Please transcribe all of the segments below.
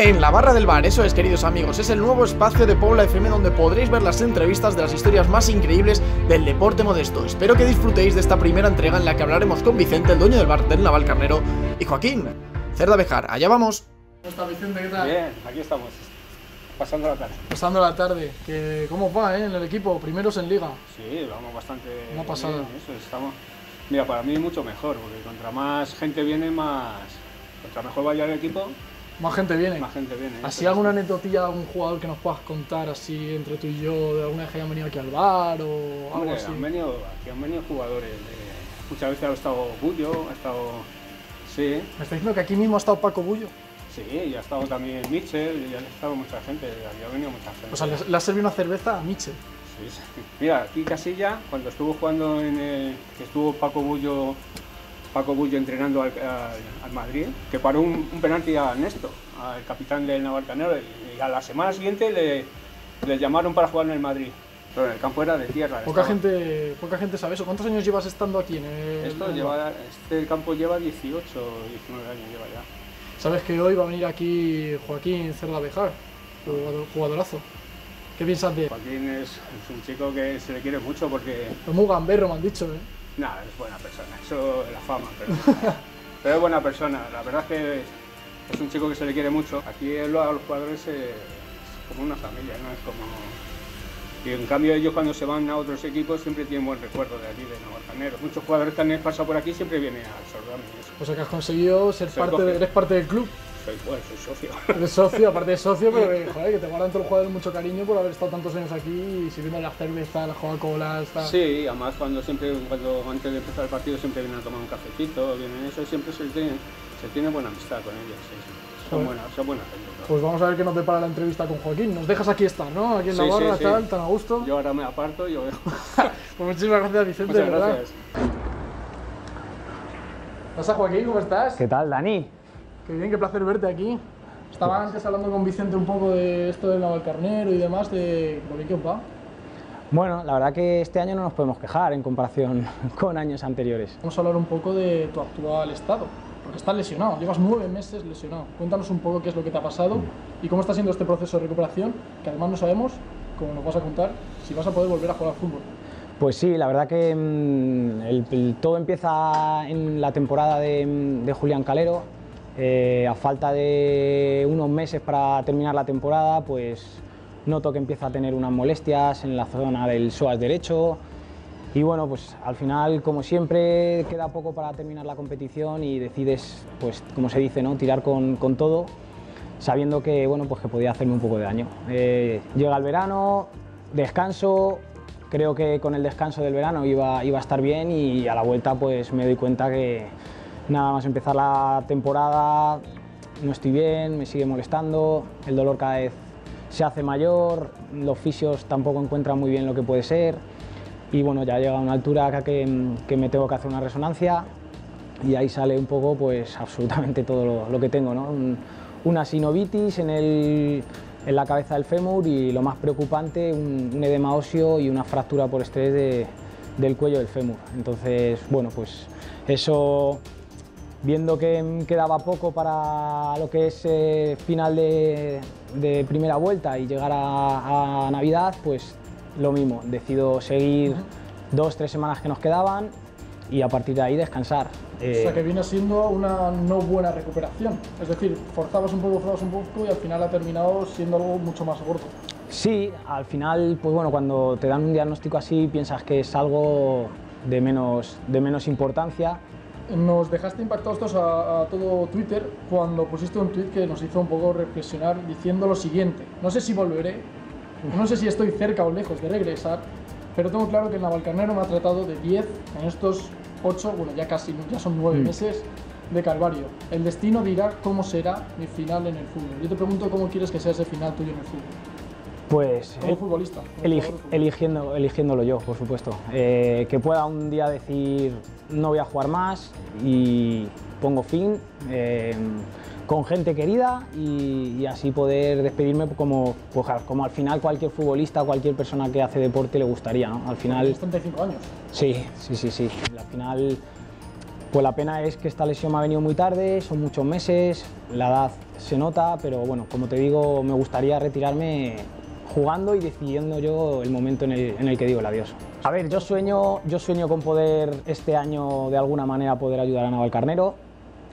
En la barra del bar, eso es queridos amigos, es el nuevo espacio de Pobla FM donde podréis ver las entrevistas de las historias más increíbles del deporte modesto. Espero que disfrutéis de esta primera entrega en la que hablaremos con Vicente, el dueño del bar del Naval Carnero, y Joaquín, Cerda Bejar. Allá vamos. ¿Cómo está Vicente? ¿Qué tal? Bien, aquí estamos, pasando la tarde. Pasando la tarde. Que, ¿Cómo va eh, en el equipo? Primeros en liga. Sí, vamos bastante Una pasada. bien, eso, estamos... Mira, para mí mucho mejor, porque contra más gente viene, más... Contra mejor vaya el equipo, Más gente viene. más gente viene. ¿Así alguna anecdotilla de algún jugador que nos puedas contar así entre tú y yo, de alguna vez que hayan venido aquí al bar o algo Hombre, así? han venido, aquí han venido jugadores. de- muchas veces ha estado Bullo, ha estado... Sí, Me está diciendo que aquí mismo ha estado Paco Bullo. sí, y ha estado también Mitchell, y ha estado mucha gente, aquí ha venido mucha gente. O sea, le, le ha servido una cerveza a Mitchell. Sí, sí. Mira, aquí Casilla, cuando estuvo jugando en el, que estuvo Paco Bullo, Paco Bullo entrenando al, al- al Madrid, que paró un, un penalti a Ernesto, al capitán del Navalcanero, y, y a la semana siguiente le, le llamaron para jugar en el Madrid. Pero el campo era de tierra. Poca estaba- gente, poca gente sabe eso. ¿Cuántos años llevas estando aquí en el, Esto en lleva, este campo lleva 18 o 19 años lleva ya. Sabes que hoy va a venir aquí Joaquín Cerda Bejar, jugador- jugadorazo. ¿Qué piensas de él? Joaquín es, es un chico que se le quiere mucho porque Es muy gamberro, me han dicho, ¿eh? Nada, es buena persona, eso es la fama, pero, pero es buena persona. La verdad es que es un chico que se le quiere mucho. Aquí a los jugadores es como una familia, ¿no? Es como... Y en cambio ellos cuando se van a otros equipos siempre tienen buen recuerdo de aquí, de Navalcarnero. Muchos jugadores que han pasado por aquí siempre vienen al. Eso. O sea que has conseguido ser parte, de- eres parte del club. Soy, bueno, soy socio. Eres socio, aparte de socio, pero que, joder, que te guardan todos los jugadores mucho cariño por haber estado tantos años aquí y sirviendo la cerveza, la Coca-Cola, está... Sí, además cuando siempre, cuando antes de empezar el partido siempre vienen a tomar un cafecito, vienen eso, y siempre se tiene, se tiene buena amistad con ellos. sí, sí. Son, Joder. buenas, son buena gente. Pues vamos a ver qué nos depara la entrevista con Joaquín. Nos dejas aquí estar, ¿no? Aquí en Sí, Navarra, sí, sí. tal, tan a gusto. Yo ahora me aparto y yo Pues muchísimas gracias, Vicente, Muchas de verdad. gracias. ¿Pasa, Joaquín? ¿Cómo estás? ¿Qué tal, Dani? Qué bien, qué placer verte aquí. Estaba antes hablando con Vicente un poco de esto del Navalcarnero y demás, de lo bien que os va. Bueno, la verdad que este año no nos podemos quejar en comparación con años anteriores. Vamos a hablar un poco de tu actual estado, porque estás lesionado, llevas nueve meses lesionado. Cuéntanos un poco qué es lo que te ha pasado y cómo está siendo este proceso de recuperación, que además no sabemos, como nos vas a contar, si vas a poder volver a jugar al fútbol. Pues sí, la verdad que mm, el- el- todo empieza en la temporada de, mm, de Julián Calero. Eh, a falta de unos meses para terminar la temporada, pues noto que empieza a tener unas molestias en la zona del psoas derecho. Y bueno, pues al final, como siempre, queda poco para terminar la competición y decides, pues como se dice, ¿no? tirar con, todo, sabiendo que, bueno, pues que podía hacerme un poco de daño. Eh, llega el verano, descanso, creo que con el descanso del verano iba, iba a estar bien y a la vuelta pues me doy cuenta que nada más empezar la temporada no estoy bien, me sigue molestando, el dolor cada vez se hace mayor, los fisios tampoco encuentran muy bien lo que puede ser y bueno, ya llega a una altura que, que me tengo que hacer una resonancia y ahí sale un poco pues absolutamente todo lo, que tengo, ¿no? Un- una sinovitis en, el- en la cabeza del fémur y lo más preocupante, un, un edema óseo y una fractura por estrés de- del cuello del fémur. Entonces, bueno, pues eso viendo que quedaba poco para lo que es eh, final de, de primera vuelta y llegar a, a Navidad, pues lo mismo, decido seguir dos, tres semanas que nos quedaban y a partir de ahí descansar. O sea Eh, que viene siendo una no buena recuperación. Es decir, forzabas un poco, forzabas un poco y al final ha terminado siendo algo mucho más gordo. Sí, al final, pues bueno, cuando te dan un diagnóstico así piensas que es algo de menos, de menos importancia. Nos dejaste impactados todos a, a todo Twitter cuando pusiste un tweet que nos hizo un poco reflexionar diciendo lo siguiente. No sé si volveré, no sé si estoy cerca o lejos de regresar, pero tengo claro que el Navalcarnero me ha tratado de 10 en estos 8, bueno ya casi, ya son 9 meses de calvario. El destino dirá cómo será mi final en el fútbol. Yo te pregunto cómo quieres que sea ese final tuyo en el fútbol. Pues Como eh, futbolista. como eligiendo, eligiéndolo yo, por supuesto. Eh, que pueda un día decir no voy a jugar más y pongo fin eh, con gente querida y, y así poder despedirme como, pues, como al final cualquier futbolista, cualquier persona que hace deporte le gustaría. ¿no? Al final Tienes 35 años. Sí, sí, sí, sí. Al final Pues la pena es que esta lesión me ha venido muy tarde, son muchos meses, la edad se nota, pero bueno, como te digo, me gustaría retirarme jugando y decidiendo yo el momento en el, que digo el adiós. A ver, yo sueño, yo sueño con poder este año de alguna manera poder ayudar a Naval Carnero.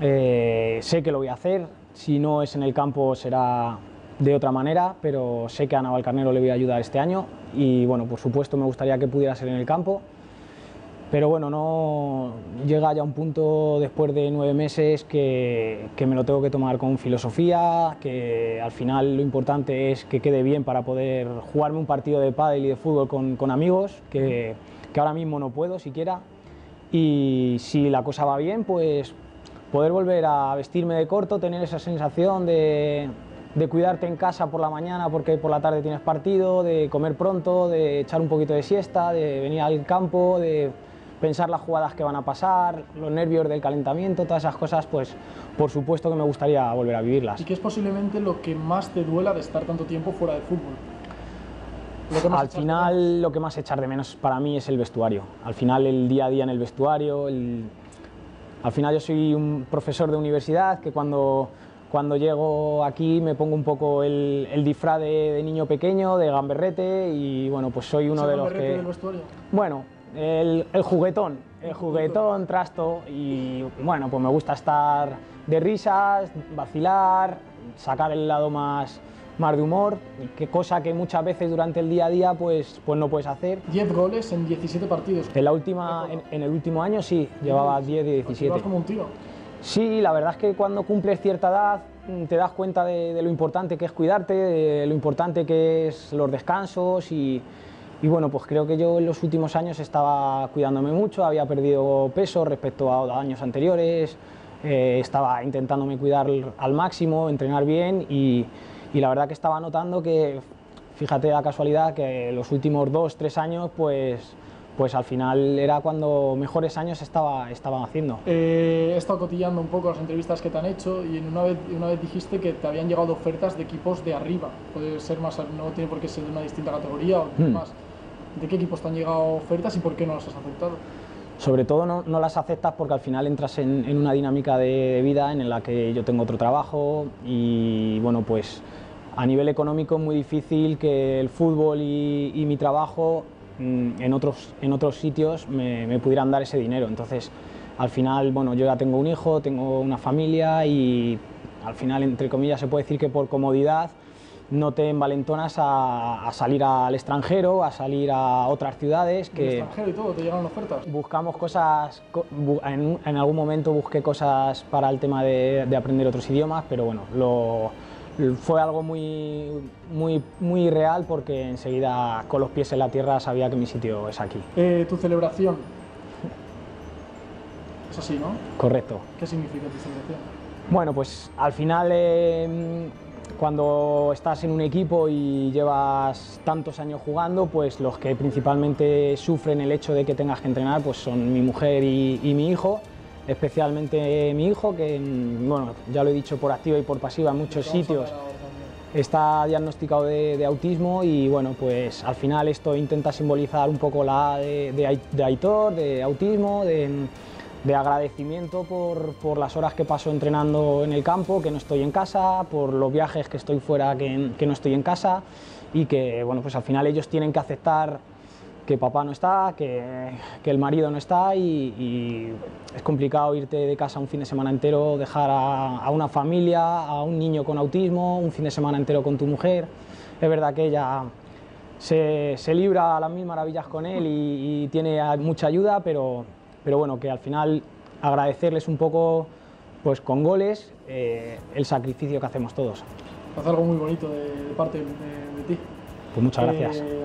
Eh, sé que lo voy a hacer, si no es en el campo será de otra manera, pero sé que a Naval Carnero le voy a ayudar este año y bueno, por supuesto me gustaría que pudiera ser en el campo. Pero bueno, no llega ya un punto después de nueve meses que, me lo tengo que tomar con filosofía, que al final lo importante es que quede bien para poder jugarme un partido de pádel y de fútbol con, amigos, que, ahora mismo no puedo siquiera. Y si la cosa va bien, pues poder volver a vestirme de corto, tener esa sensación de, de cuidarte en casa por la mañana porque por la tarde tienes partido, de comer pronto, de echar un poquito de siesta, de venir al campo, de pensar las jugadas que van a pasar, los nervios del calentamiento, todas esas cosas, pues por supuesto que me gustaría volver a vivirlas. ¿Y qué es posiblemente lo que más te duela de estar tanto tiempo fuera del fútbol? Al final lo que más echar de menos para mí es el vestuario. Al final el día a día en el vestuario, al final yo soy un profesor de universidad que cuando, cuando llego aquí me pongo un poco el, el disfraz de, niño pequeño, de gamberrete y bueno, pues soy uno de los que... Del vestuario? Bueno, el, juguetón, el juguetón, trasto y bueno, pues me gusta estar de risas, vacilar, sacar el lado más, más de humor, que cosa que muchas veces durante el día a día pues, pues no puedes hacer. 10 goles en 17 partidos. En, la última, en, el último año sí, llevaba 10 y 17. Vas como un tiro. Sí, la verdad es que cuando cumples cierta edad mm, te das cuenta de, de lo importante que es cuidarte, de lo importante que es los descansos y, y bueno, pues creo que yo en los últimos años estaba cuidándome mucho, había perdido peso respecto a años anteriores, eh, estaba intentándome cuidar al máximo, entrenar bien y, y, la verdad que estaba notando que, fíjate la casualidad, que los últimos dos, tres años, pues, pues al final era cuando mejores años estaba, estaban haciendo. Eh, he estado cotillando un poco las entrevistas que te han hecho y una vez, una vez dijiste que te habían llegado ofertas de equipos de arriba, puede ser más, no tiene por qué ser de una distinta categoría o hmm. más. ¿De qué equipos te han llegado ofertas y por qué no las has aceptado? Sobre todo no, no las aceptas porque al final entras en, una dinámica de, vida en la que yo tengo otro trabajo y bueno, pues a nivel económico es muy difícil que el fútbol y, mi trabajo mm, en, otros, en otros sitios me, me, pudieran dar ese dinero. Entonces, al final, bueno, yo ya tengo un hijo, tengo una familia y al final, entre comillas, se puede decir que por comodidad no te envalentonas a, salir al extranjero, a salir a otras ciudades. Que extranjero y todo? ¿Te llegan ofertas? Buscamos cosas, en, algún momento busqué cosas para el tema de, aprender otros idiomas, pero bueno, lo, fue algo muy, muy, muy real porque enseguida con los pies en la tierra sabía que mi sitio es aquí. Eh, ¿Tu celebración? Es así, ¿no? Correcto. ¿Qué significa tu celebración? Bueno, pues al final... Eh, cuando estás en un equipo y llevas tantos años jugando, pues los que principalmente sufren el hecho de que tengas que entrenar pues son mi mujer y, mi hijo, especialmente mi hijo, que bueno, ya lo he dicho por activa y por pasiva en muchos sitios está diagnosticado de, autismo y bueno, pues al final esto intenta simbolizar un poco la de, de Aitor, de autismo, de de agradecimiento por, por, las horas que paso entrenando en el campo, que no estoy en casa, por los viajes que estoy fuera, que, no estoy en casa y que bueno, pues al final ellos tienen que aceptar que papá no está, que, que el marido no está y, es complicado irte de casa un fin de semana entero, dejar a, una familia, a un niño con autismo, un fin de semana entero con tu mujer. Es verdad que ella se, se libra a las mil maravillas con él y tiene mucha ayuda, pero pero bueno, que al final agradecerles un poco pues con goles eh, el sacrificio que hacemos todos. Hace algo muy bonito de, parte de, ti. Pues muchas gracias. Eh,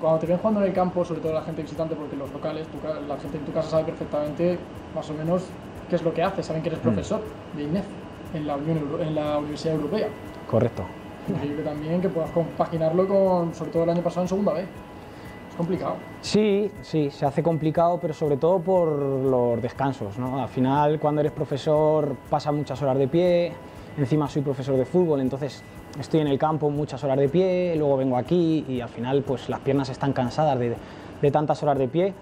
cuando te ven jugando en el campo, sobre todo la gente visitante, porque los locales, la gente en tu casa sabe perfectamente más o menos qué es lo que haces, saben que eres mm. profesor de INEF en la, en la Universidad Europea. Correcto. Increíble también que puedas compaginarlo con, sobre todo el año pasado en segunda vez complicado. Sí, sí, se hace complicado, pero sobre todo por los descansos. ¿no? Al final, cuando eres profesor, pasas muchas horas de pie, encima soy profesor de fútbol, entonces estoy en el campo muchas horas de pie, luego vengo aquí y al final pues las piernas están cansadas de, de tantas horas de pie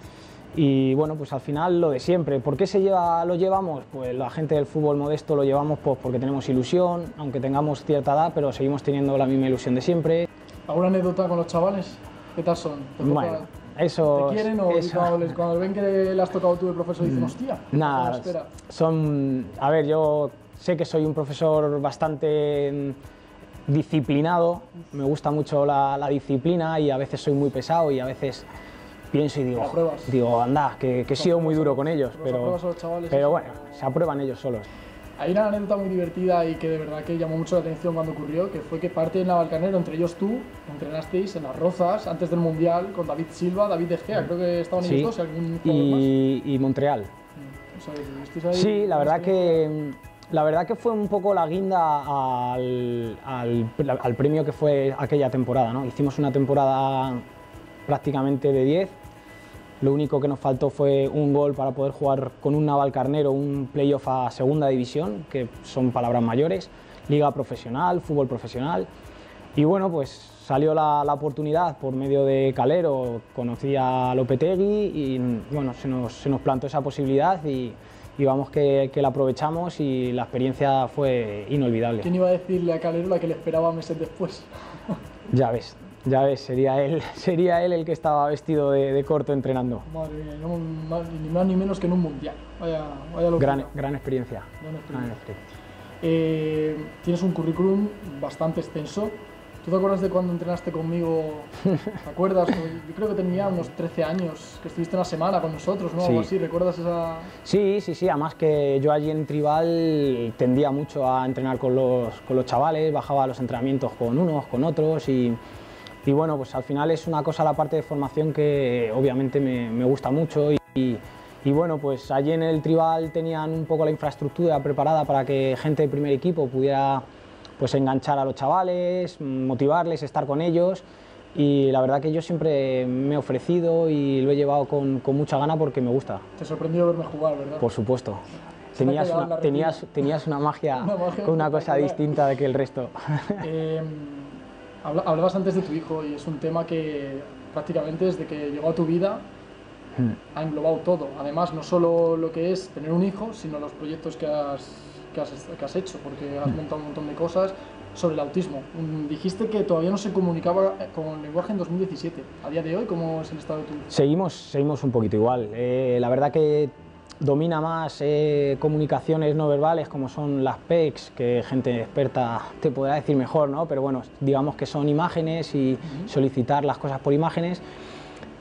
Y bueno, pues al final lo de siempre. ¿Por qué se lleva, lo llevamos? Pues la gente del fútbol modesto lo llevamos pues porque tenemos ilusión, aunque tengamos cierta edad, pero seguimos teniendo la misma ilusión de siempre. ¿Alguna anécdota con los chavales? ¿Qué tal son? ¿Te, Bueno, eso... ¿te quieren o eso- cuando, cuando ven que le has tocado tú el profesor dicen, hostia? Nada, son. A ver, yo sé que soy un profesor bastante mm, disciplinado, me gusta mucho la, la disciplina y a veces soy muy pesado y a veces pienso y digo, digo, anda, que, que he sido muy duro con ellos, Los pero, pero bueno, se aprueban ellos solos. Hay una anécdota muy divertida y que de verdad que llamó mucho la atención cuando ocurrió, que fue que parte en Navalcarnero, entre ellos tú, entrenasteis en las Rozas antes del Mundial con David Silva, David De Gea, creo que estaban Sí, ellos dos y algún jugador más. y, y Montreal. O sea, ¿visteis ahí Sí, la verdad que la verdad que fue un poco la guinda al, al- al premio que fue aquella temporada. ¿no? Hicimos una temporada prácticamente de 10. Lo único que nos faltó fue un gol para poder jugar con un Naval Carnero, un playoff a segunda división, que son palabras mayores, liga profesional, fútbol profesional. Y bueno, pues salió la, la oportunidad por medio de Calero, conocí a Lopetegui y bueno, se nos, se nos plantó esa posibilidad y, y vamos que, que la aprovechamos y la experiencia fue inolvidable. ¿Quién iba a decirle a Calero la que le esperaba meses después? Ya ves, ya ves, sería él, sería él el que estaba vestido de, de corto entrenando. Madre mía, no, más- ni más ni menos que en un Mundial. Vaya, vaya locura. Gran, gran experiencia. Gran experiencia. gran experiencia. Eh, tienes un currículum bastante extenso. ¿Tú te acuerdas de cuando entrenaste conmigo? ¿Te acuerdas? Yo creo que tenía unos 13 años, que estuviste una semana con nosotros, ¿no? Algo Sí. así, ¿recuerdas esa...? Sí, sí, sí, además que yo allí en Tribal tendía mucho a entrenar con los, con los chavales, bajaba a los entrenamientos con unos, con otros y, y bueno, pues al final es una cosa la parte de formación que obviamente me, me gusta mucho y, y- y bueno, pues allí en el Tribal tenían un poco la infraestructura preparada para que gente de primer equipo pudiera pues enganchar a los chavales, motivarles, estar con ellos y la verdad que yo siempre me he ofrecido y lo he llevado con, con mucha gana porque me gusta. Te sorprendió verme jugar, ¿verdad? Por supuesto. Tenías una, tenías, tenías una magia, Una magia con una cosa distinta de que el resto. Eh, hablabas antes de tu hijo y es un tema que prácticamente desde que llegó a tu vida Hmm. ha englobado todo. Además, no solo lo que es tener un hijo, sino los proyectos que has, que has, que has hecho, porque has montado un montón de cosas sobre el autismo. Dijiste que todavía no se comunicaba eh, con lenguaje en 2017. A día de hoy, ¿cómo es el estado de tu? Seguimos, seguimos un poquito igual. Eh, la verdad que domina más eh, comunicaciones no verbales como son las PECs, que gente experta te podrá decir mejor, ¿no? Pero bueno, digamos que son imágenes y solicitar las cosas por imágenes.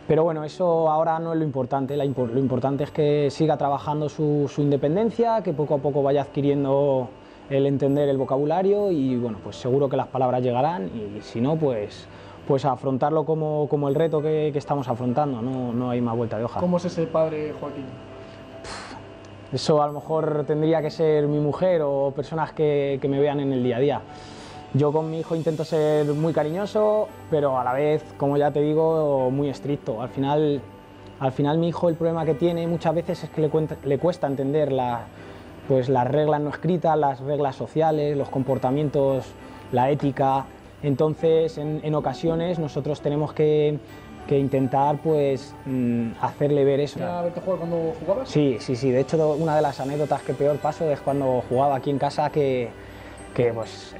Pero bueno, eso ahora no es lo importante, lo importante es que siga trabajando su, su independencia, que poco a poco vaya adquiriendo el entender el vocabulario y bueno, pues seguro que las palabras llegarán y si no, pues, pues afrontarlo como, como el reto que, que estamos afrontando, no, no hay más vuelta de hoja. ¿Cómo es ese padre, Joaquín? Eso a lo mejor tendría que ser mi mujer o personas que, que me vean en el día a día. Yo con mi hijo intento ser muy cariñoso, pero a la vez, como ya te digo, muy estricto. Al final, al final mi hijo el problema que tiene muchas veces es que le, cuesta entender pues las reglas no escritas, las reglas sociales, los comportamientos, la ética. Entonces, en, en ocasiones nosotros tenemos que, que intentar pues, mm, hacerle ver eso. ¿Ya verte jugar cuando jugabas? Sí, sí, sí. De hecho, una de las anécdotas que peor paso es cuando jugaba aquí en casa que, que pues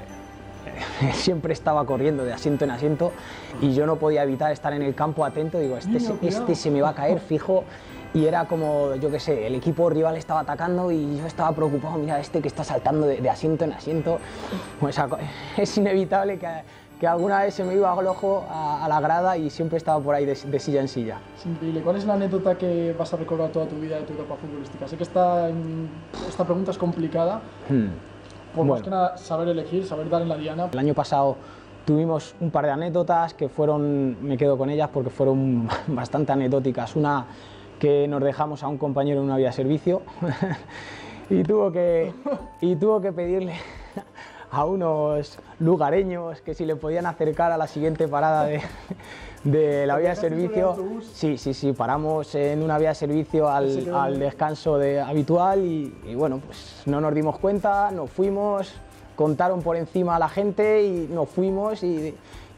siempre estaba corriendo de asiento en asiento y yo no podía evitar estar en el campo atento. Digo, este, este se me va a caer fijo. Y era como, yo qué sé, el equipo rival estaba atacando y yo estaba preocupado, mira este que está saltando de, de asiento en asiento. Pues, es inevitable que, que alguna vez se me iba el ojo a, a la grada y siempre estaba por ahí de, de silla en silla. Es increíble. ¿Cuál es la anécdota que vas a recordar toda tu vida de tu etapa futbolística? Sé que esta, esta pregunta es complicada, Hmm. por más Bueno. que nada saber elegir, saber dar en la diana. El año pasado tuvimos un par de anécdotas que fueron, me quedo con ellas porque fueron bastante anecdóticas. Una que nos dejamos a un compañero en una vía de servicio y, tuvo que, y tuvo que pedirle a unos lugareños que si le podían acercar a la siguiente parada de, de la vía de servicio. Sí, sí, sí, paramos en una vía de servicio Se al, al descanso de, habitual y, y bueno, pues no nos dimos cuenta, nos fuimos, contaron por encima a la gente y nos fuimos y,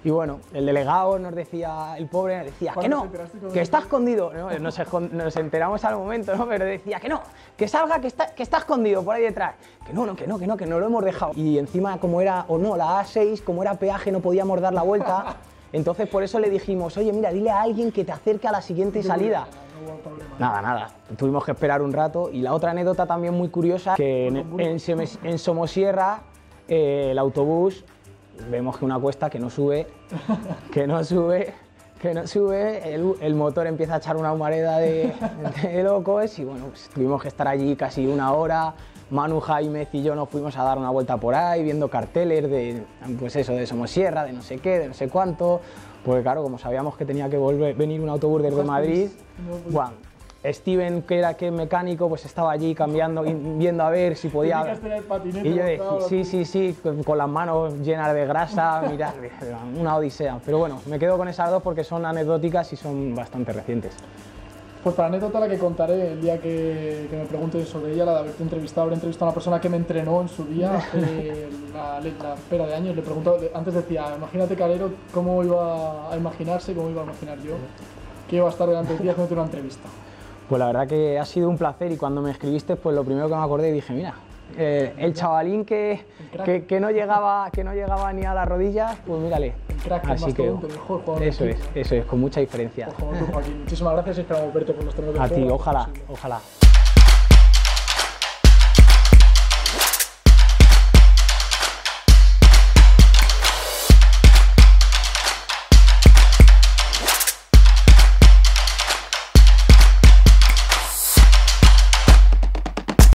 Y bueno, el delegado nos decía, el pobre decía que ¿Cuándo no, que está escondido. ¿no? Nos, nos enteramos al momento, ¿no? pero decía que no, que salga, que está, que está escondido por ahí detrás. Que no, no, que no, que no, que no lo hemos dejado. Y encima, como era, o no, la A6, como era peaje, no podíamos dar la vuelta. Entonces por eso le dijimos, oye, mira, dile a alguien que te acerque a la siguiente salida. Nada, nada. Tuvimos que esperar un rato. Y la otra anécdota también muy curiosa, que en, en, en Somosierra, eh, el autobús, vemos que una cuesta que no sube, que no sube, que no sube, el, el motor empieza a echar una humareda de, de locos y bueno, pues tuvimos que estar allí casi una hora. Manu, Jaime y yo nos fuimos a dar una vuelta por ahí, viendo carteles de, pues eso, de Somosierra, de no sé qué, de no sé cuánto, porque claro, como sabíamos que tenía que volver, venir un autobús desde Madrid, bueno, Steven, que era que mecánico, pues estaba allí cambiando, viendo a ver si podía... Y yo decía, sí, sí, sí, con, las manos llenas de grasa, mira, una odisea. Pero bueno, me quedo con esas dos porque son anecdóticas y son bastante recientes. Pues para anécdota la que contaré el día que, que me preguntes sobre ella, la de haberte entrevistado, habré entrevistado a una persona que me entrenó en su día, hace la, la espera de años, le preguntaba, antes decía, imagínate Calero, cómo iba a imaginarse, cómo iba a imaginar yo, que iba a estar delante de ti haciéndote una entrevista. Pues la verdad que ha sido un placer y cuando me escribiste, pues lo primero que me acordé dije, mira, eh, el chavalín que, que, que no llegaba, que no llegaba ni a las rodillas, pues mírale. Crack, Así que el mejor eso es, eso es, con mucha diferencia. Por favor, tú, Joaquín. Muchísimas gracias y esperamos verte por los torneos de A ti, ojalá, ojalá.